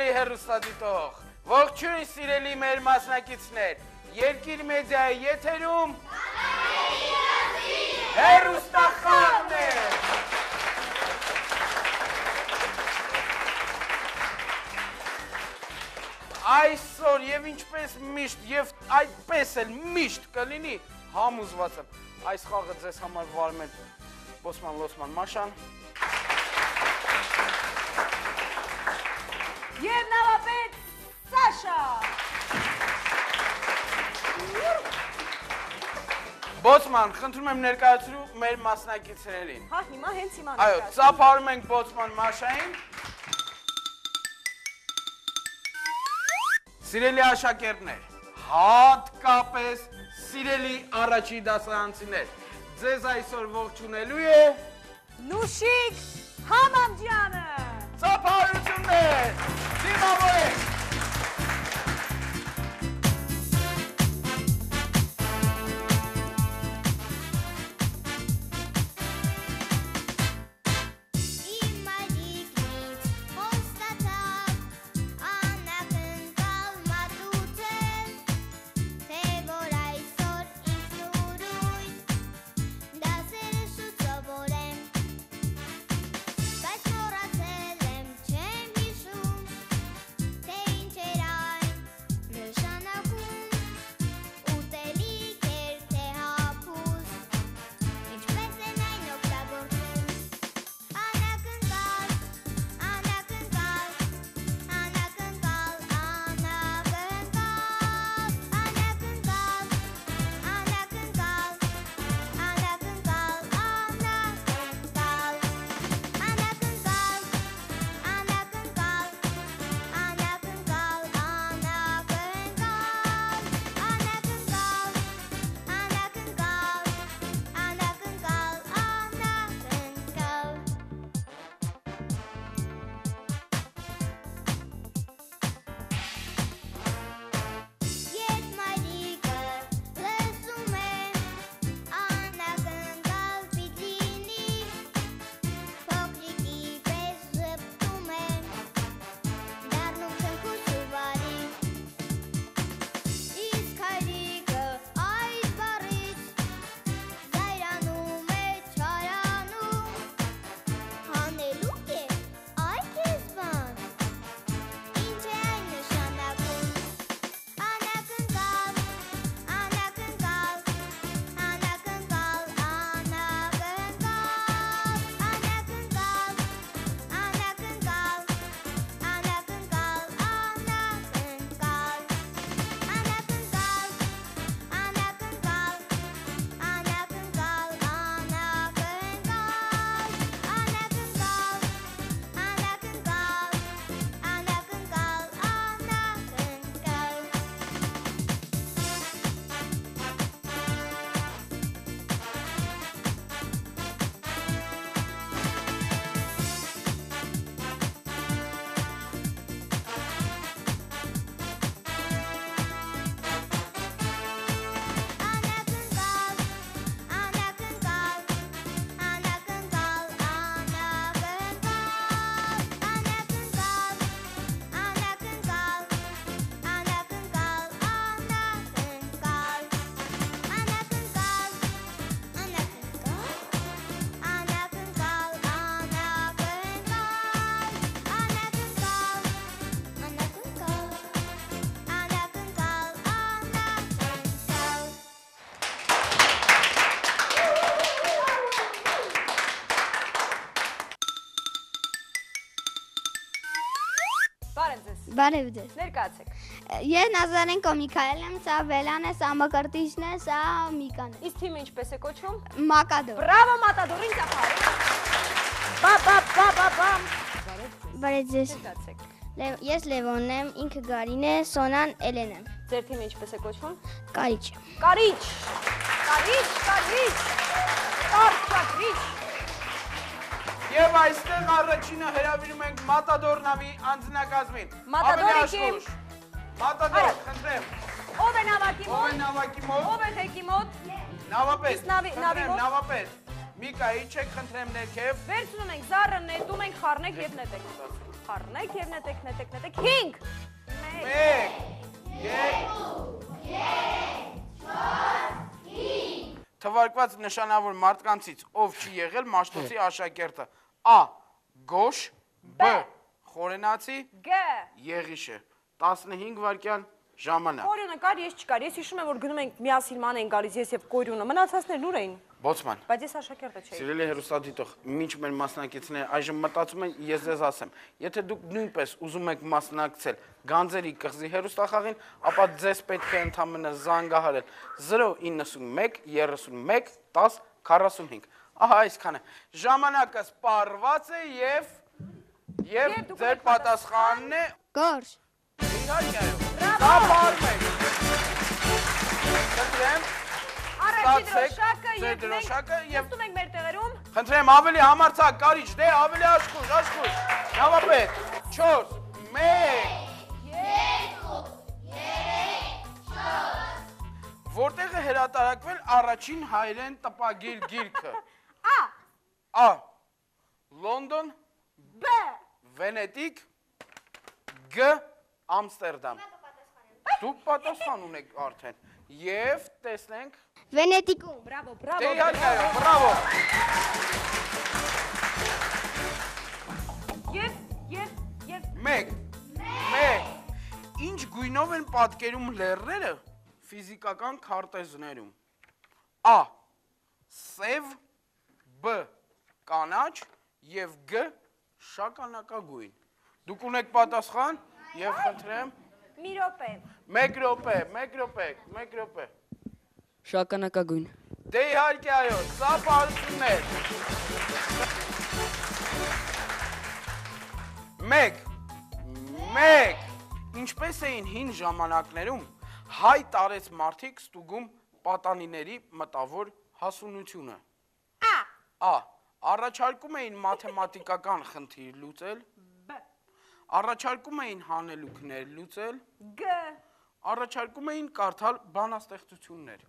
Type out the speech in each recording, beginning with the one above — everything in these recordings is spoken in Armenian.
սիրելի հերուստադիտող, ողջույն սիրելի մեր մասնակիցներ, երկիր մեդյայի եթերում հերուստախանն է։ Այսօր և ինչպես միշտ և այդպես էլ միշտ կլինի համուզված եմ, այս խաղը ձեզ համար վարմ է բոսման լոսման մաշան։ Այս խաղը ձեզ համար վարմ է բոսման լոսման մաշան։ Եվ նավապետ Սաշա։ Բոցման, խնդրում եմ ներկայացրու մեր մասնակիցներին։ Հա, հիմա հենց հիմա Այո, ներկայացնում։ ծափարում ենք Բոցման Մաշային։ Սիրելի աշակերտներ, հատկապես սիրելի առաջի դասարանցիներ, ձեզ այսօր ողջունելու է Նուշիկ Համամջյանը։ ծափարություններ։ Բարև ձեզ։ Ներկայացեք։ Ես Նազարենկո Միքայել եմ, սա Վելան է, սա Մկրտիչն է, սա Միկան է։ Իսկ թիմը ինչպես է կոչվում։ Մակադոր։ Բրավո Մատադորին ծափարում։ Բա բա բա բա բա։ Բարև ձեզ։ Լև- Ես Լևոնն եմ, ինքը Գարին է, Սոնան Էլեն եմ։ Ձեր թիմը ինչպես է կոչվում։ Կարիչ։ Կարիչ։ Կարիչ, կարիչ։ Կարճակրիչ։ Եվ այստեղ առաջինը հրավիրում ենք Մատադոր նավի անձնակազմին։ Մատադորը կիմ։ Մատադոր, խնդրեմ։ Ով է նավակի մոտ։ Ով է նավակի մոտ։ Ով է թեկի մոտ։ Նավապես, խնդրեմ, նավապես։ Միկայի չեք խնդրեմ ներքև։ Վերցնում ենք զարը, նետում ենք, խառնեք և նետեք։ Խառնեք և նետեք, նետեք, նետեք, հինգ։ Մեկ, եկ, եկ, Թվարկված նշանավոր մարդկանցից ով չի եղել Մաշտոցի աշակերտը A. Գոշ B. Խորենացի G Եղիշը 15 վայրկյան ժամանակ Կորյունը կար, ես չկար։ Ես հիշում եմ, որ գնում ենք միասին ման են գալիս ես եւ Կորյունը։ Մնացածներն ուր էին։ Բոցման Բայց ես աշակերտը չէի։ Սիրելի հերոստատիտող, ինչ մեր մասնակիցները այժմ մտածում են, ես ձեզ ասեմ, եթե դուք նույնպես ուզում եք մասնակցել Գանձերի կղզի հերոստախաղին, ապա ձեզ պետք է ընդամենը զանգահարել 091 31 10 45։ Ահա այսքանը։ Ժամանակը սպառված է եւ եւ ձեր պատասխանն է Գորշ։ իհարկե այո։ Դա Խնդրեմ, Առաջի Ստացեք ձեր դրոշակը եւ- նստում ենք մեր տեղերում։ Խնդրեմ ավելի համարցակ կարիչ, դե ավելի աշխուժ, աշխուժ։ Նավապետ, 4, 1 Որտեղ է հրատարակվել առաջին հայերեն տպագիր գիրքը։ A A. Լոնդոն, B Վենետիկ, G. Ամստերդամ։ Դուք պատասխան ունեք արդեն։ Եվ տեսնենք։ Վենետիկում։ Բրավո, բրավո։ իհարկե, բրավո։ Եվ եւ եւ 1 1 Ինչ գույնով են պատկերում լեռները ֆիզիկական քարտեզներում A սև B կանաչ եւ G շագանակագույն Դուք ունեք պատասխան? Եւ խնդրեմ մի րոպե։ 1 րոպե 1 րոպե 1 րոպե Շագանակագույն։ Դե իհարկե այո սա բարություններ 1 1 Ինչպես էին հին ժամանակներում հայ տարեց մարդիկ ստուգում պատանիների մտավոր հասունությունը։ A A. Առաջարկում էին մաթեմատիկական խնդիր լուծել, B առաջարկում էին հանելուկներ լուծել, G առաջարկում էին կարդալ բանաստեղծություններ։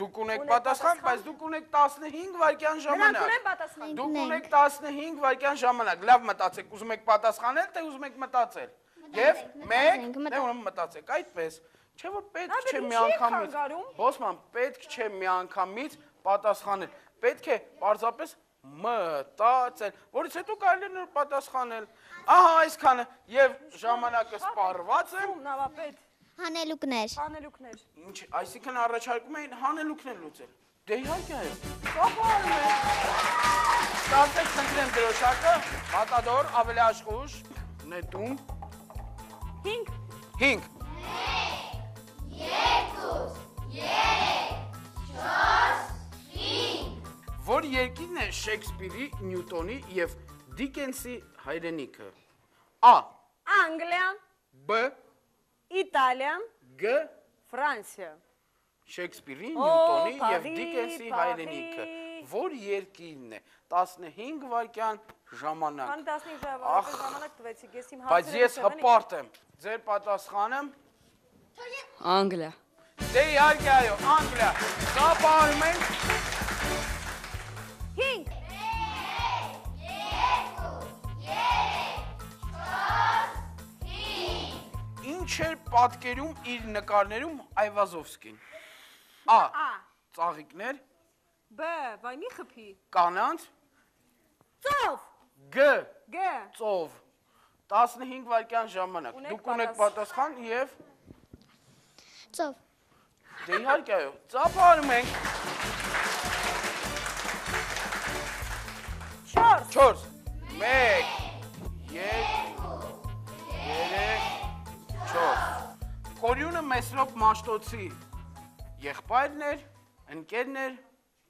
Դուք ունեք պատասխան, բայց դուք ունեք 15 վայրկյան ժամանակ։ Դուք ունեք 15 վայրկյան ժամանակ։ Լավ մտածեք, ուզում եք պատասխանել, թե ուզում եք մտածել։ Եվ 1, մտածենք, դե ուրեմն մտածեք, այդպես։ Չէ՞ որ պետք չէ մի ինչի եք անգամից։ խանգարում։ Հոսման, պետք չէ մի անգամից պատասխանել։ Պետք է պարզապես մտածել, որից հետո կարելի է նոր պատասխանել։ Ահա այսքանը եւ ժամանակը սպառված է։ նավապետ, Հանելուկներ։ հանելուկներ։ Ինչ, այսինքն առաջարկում էին հանելուկներ լուծել։ Դե իհարկե Կապալն է։ Ստացեք խնդրեմ դրոշակը, մատադոր, ավելի աշխուժ, նետում, 5 5 Որ երկիրն է Շեքսպիրի, Նյուտոնի եւ Դիկենսի հայրենիքը։ A. Անգլիա, B. Իտալիա, G. Ֆրանսիա։ Շեքսպիրի, Նյուտոնի եւ Դիկենսի հայրենիքը։ Որ երկիրն է 15 վայրկյան ժամանակ։ Քան 15 Ախ, ժամանակ տվեցիք, ես իմ Բայց հարցերը ես հպարտ եմ։ Ձեր պատասխանը Անգլիա։ Դե իհարկե այո, Անգլիա։ Սա պարում ենք պատկերում իր նկարներում Այվազովսկին։. A Ծաղիկներ, B վայ մի խփի։ կանանց, Ծով G. G Ծով։ 15 վայրկյան ժամանակ։ Դուք ունեք պատասխան։ պատասխան եւ Ծով։ դե իհարկե այո, ծափարում ենք 4 4 1 Կորյունը Մեսրոպ Մաշտոցի եղբայրն էր, ընկերն էր,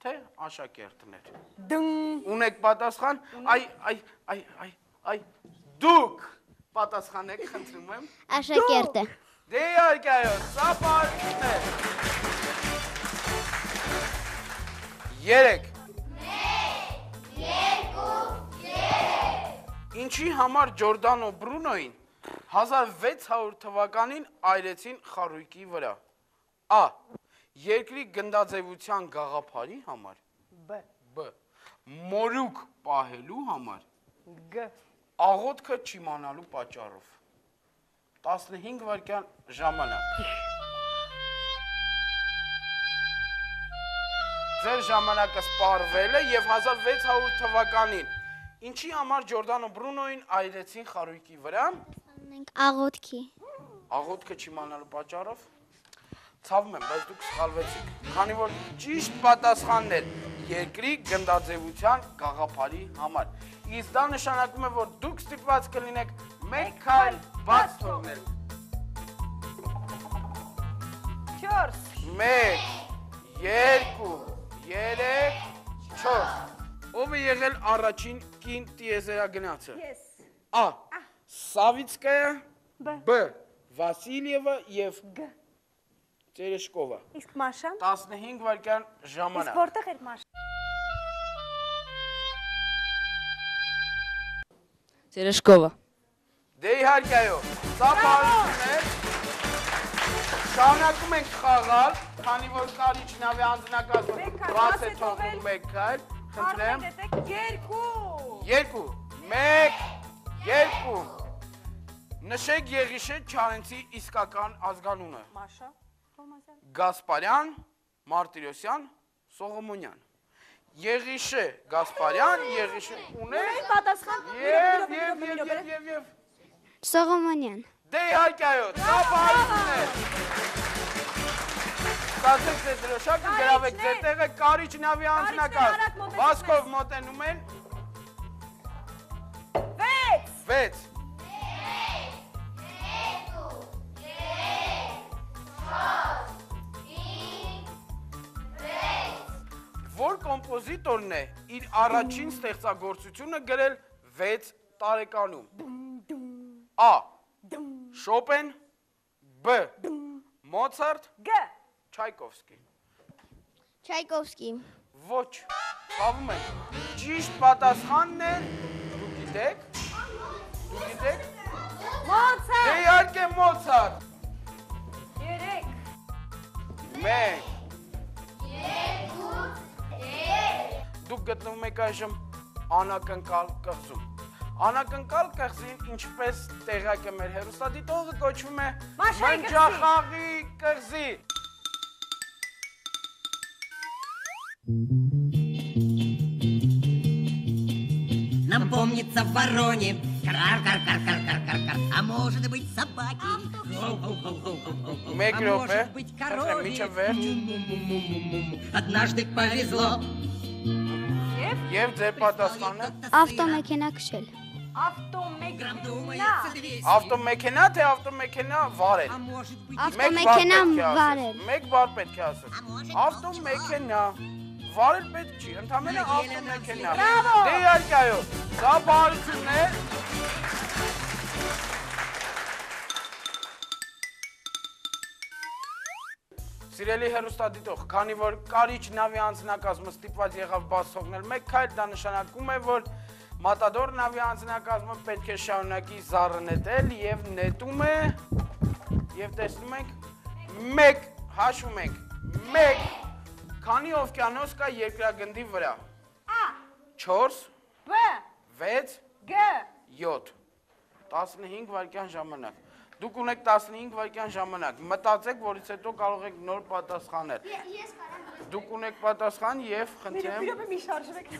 թե աշակերտն էր։ դն Ունեք պատասխան։ Այ, այ, այ, այ, այ, դուք պատասխանեք, խնդրում եմ։ Աշակերտը։ Դե իհարկե այո, սա բարքն է։ 3 Ինչի համար Ջորդանո Բրունոին 1600 թվականին այրեցին խարույկի վրա։ A. Երկրի գնդաձևության գաղափարի համար։ B B. Մորուք պահելու համար։ G աղոթքը չիմանալու պատճառով։ 15 վայրկյան ժամանակ։ Ձեր ժամանակը սպառվել է եւ 1600 թվականին ինչի համար Ջորդանո Բրունոին այրեցին խարույկի վրա Մենք աղոթքի։ աղոթքը չիմանալու պատճառով ցավում եմ, բայց դուք սխալվեցիք։ Քանի որ ճիշտ պատասխանն էր երկրի գնդաձևության գաղափարի համար։ Իսկ դա նշանակում է, որ դուք ստիպված կլինեք մեկ քայլ բաց թողնել։ 4 1 2 3 4 Ով է եղել առաջին կին տիեզերագնացը։ Ես A. Սավիցկայա. B. Վասիլիևը եւ G Տերեշկովը։ Իսկ Մաշան 15 վայրկյան Իսկ ժամանակ։ որտեղ էր Մաշան Տերեշկովը։ Դե իհարկե այո։ Սա բարություն է։ Շարունակում ենք խաղալ, քանի որ կարիչ նավի անձնակազմը բաց է թողնում մեկ քայլ։ Խնդրեմ։ Արդեն երկու 2 1 2 Նշեք Եղիշե Չարենցի իսկական ազգանունը։ Մաշա Թոմասյան Գասպարյան, Մարտիրոսյան, Սողոմոնյան։ Եղիշե Գասպարյան, Եղիշե ունե Մենք պատասխան եւ եւ եւ եւ եւ եւ Սողոմոնյան։ Դե իհարկե այո, դա բարություն է։ Ստացեք ձեր դրոշակը, գրավեք ձեր տեղը, կարիչ նավի արագ անձնակազմ։ Վասկով մոտենում են 6 6 Որ կոմպոզիտորն է իր առաջին ստեղծագործությունը գրել 6 տարեկանում։ A. Շոպեն B. Մոցարտ G Չայկովսկի։ Չայկովսկի։ Ոչ, խաղում ենք։ Ճիշտ պատասխանն է դուք գիտեք։ Դուք գիտեք։ Մոցարտ Դե իհարկե Մոցարտ։ 3 Մեկ։ Դուք գտնվում եք այժմ անակնկալ կղզում։ Անակնկալ կղզին ինչպես տեղակ է մեր հերոստատիտողը կոչվում է Մաշայի կղզի։ Մնջախաղի կղզի։ Нам помнится в вороне Кар-кар-кар-кар-кар-кар-кар А может быть собаки Хоу-хоу-хоу-хоу-хоу-хоу. Մեկ А րոպե։ может быть Խնդրեմ, корове միջև վերջ։ Му-му-му-му-му-му. Однажды повезло Եվ ձեր պատասխանը ավտոմեքենա քշել։ Ավտոմեքենա։ Ավտոմեքենա թե ավտոմեքենա վարել։ Ավտոմեքենա վարել։ Մեկ բառ պետք է ասես։ Ավտոմեքենա վարել պետք չի, ընդհանրապես ավտոմեքենա։ Բրավո։ Դե իհարկե այո։ Դա բարություն է։ Սիրելի հերոստատիտող, քանի որ Կարիչ նավի անձնակազմը ստիպված եղավ բաց թողնել մեկ քայլ, դա նշանակում է, որ Մատադոր նավի անձնակազմը պետք է շարունակի զառը նետել եւ նետում է եւ տեսնում ենք 1 հաշվում ենք 1 քանի օվկիանոս կա երկրագնդի վրա A 4 B 6 G 7 15 վայրկյան ժամանակ Դուք ունեք 15 վայրկյան ժամանակ։ Մտածեք, որից հետո կարող եք նոր պատասխանել։ Դուք ունեք պատասխան եւ խնդրեմ Իրոք մի շարժվեք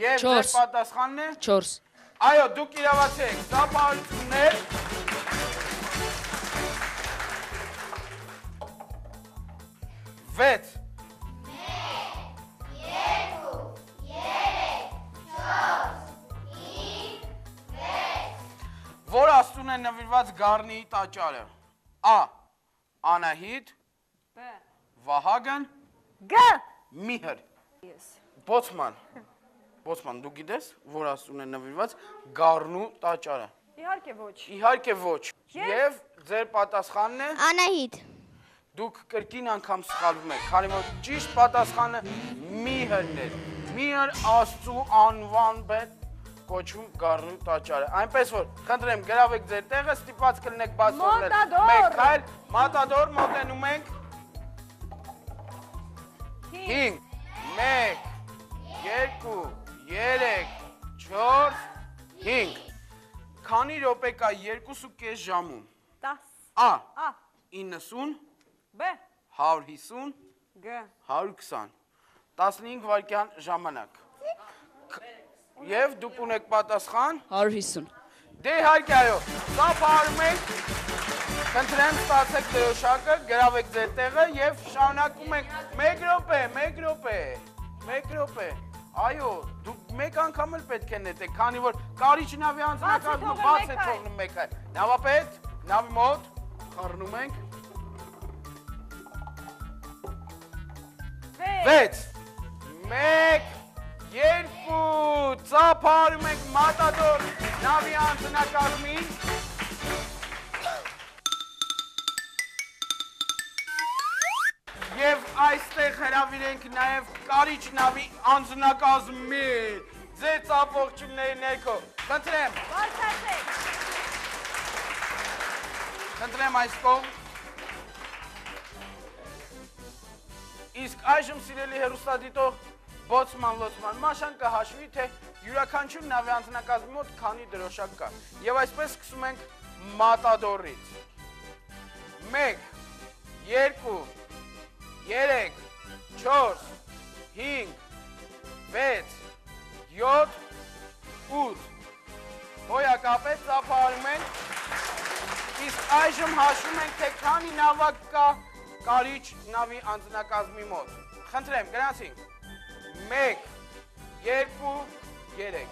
եւ ձեր պատասխանն է 4 Այո, դուք իրավացի եք։ Սա բարություններ։ Վեց։ Որ աստուն է նվիրված Գառնի տաճարը։ A. Անահիտ, B Վահագն, G Միհր։ Բոցման։ Բոցման, դու գիտես, որ աստուն է նվիրված Գառնու տաճարը։ Իհարկե ոչ Իհարկե ոչ։ Եվ- ձեր պատասխանն է? Անահիտ։ դուք կրկին անգամ սխալվում եք, քանի որ ճիշտ պատասխանը միհրն է։ Միհր Աստծու անվան բետ կոչվում Գառնու տաճարը։ Այնպես որ, խնդրեմ, գրավեք ձեր տեղը, ստիպված կլինեք բաց թողնել։ Մոտադոր։ Մեկ քայլ, մատադոր մոտենում ենք 5 1 2 3 4 կա 2.5 ժամում։ 10 A. A 90, B 150, G 120 15 վայրկյան ժամանակ։ Եվ դուք ունեք պատասխան 150 Դե իհարկե այո, սա բարում եք, խնդրեմ ստացեք դրոշակը, գրավեք ձեր տեղը և շարունակում ենք մեկ ռոպե, մեկ ռոպե, մեկ ռոպե, այո, դուք մեկ անգամ էլ պետք է նետեք, քանի որ կարիչ նավի անձնակազմը Բաց է թողնում թողնում մեկ այլ, նավապետ, նավի մոտ, խառնում ենք, 6, 1, 2, ծափարում ենք մատադոր նավի անձնակազմին, Եվ այստեղ հրավիրենք նաև կարիչ նավի անձնակազմին, ձեր ծափողջումների ներքո, խնդրեմ, Բարձրացեք խնդրեմ այս կողմ, Իսկ այժմ սիրելի հերուստադիտող բոցման լոցման մաշան կհաշվի, թե յուրաքանչյուր նավի անձնակազմի մոտ քանի դրոշակ կա։ Եվ այսպես սկսում ենք մատադորից։ 1 2 3 4 5 6 7 8 Հոյակապեց ծափարում ենք Իսկ այժմ հաշվում ենք, թե քանի նավակ կա կարիչ նավի անձնակազմի մոտ։ Խնդրեմ, գնացինք։ 1 2 3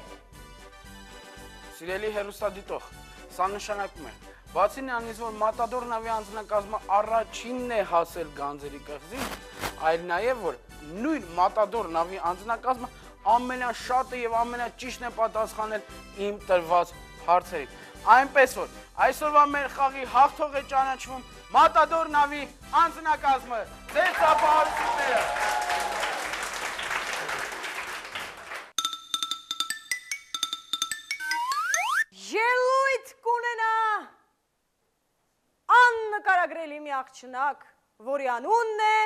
Սիրելի հերոստադիտող, սա նշանակում է, բացի նրանից, որ մատադոր նավի անձնակազմը առաջինն է հասել գանձերի կղզին, այլ նաև որ նույն մատադոր նավի անձնակազմը ամենաշատը եւ ամենաճիշտն է պատասխանել իմ տրված հարցերին։ Այնպես որ այսօրվա մեր խաղի հաղթող է ճանաչվում Մատադոր նավի անձնակազմը։ Ձեր ծափահարությունները։ աննկարագրելի մի աղջնակ, որի անունն է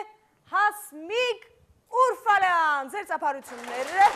Հասմիկ Ուրֆալյան։ Ձեր ծափարությունները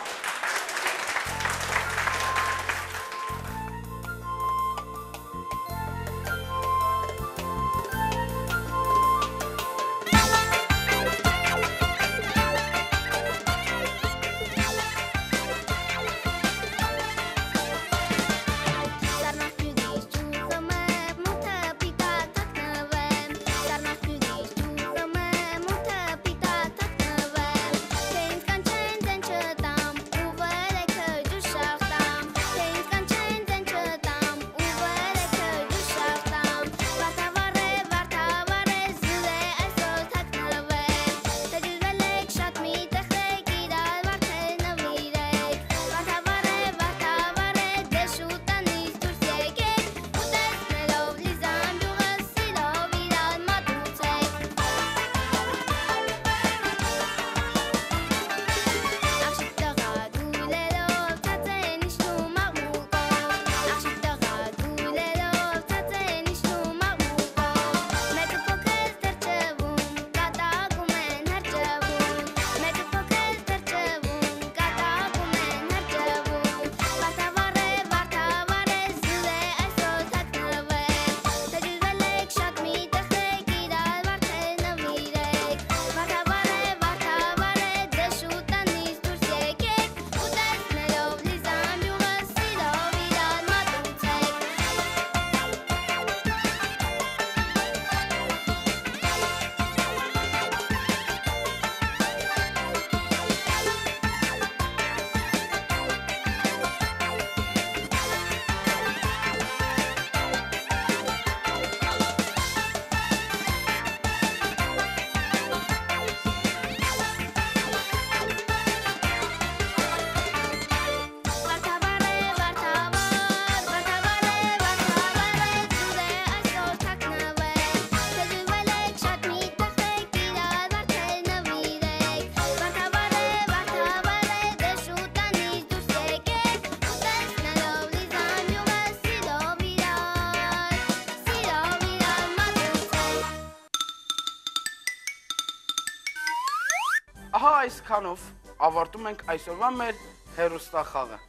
Ահա այսքանով ավարտում ենք այսօրվա մեր հերոստախաղը։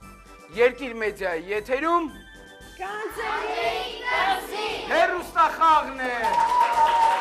Երկիր մեդիայի եթերում Հերուստախաղն է։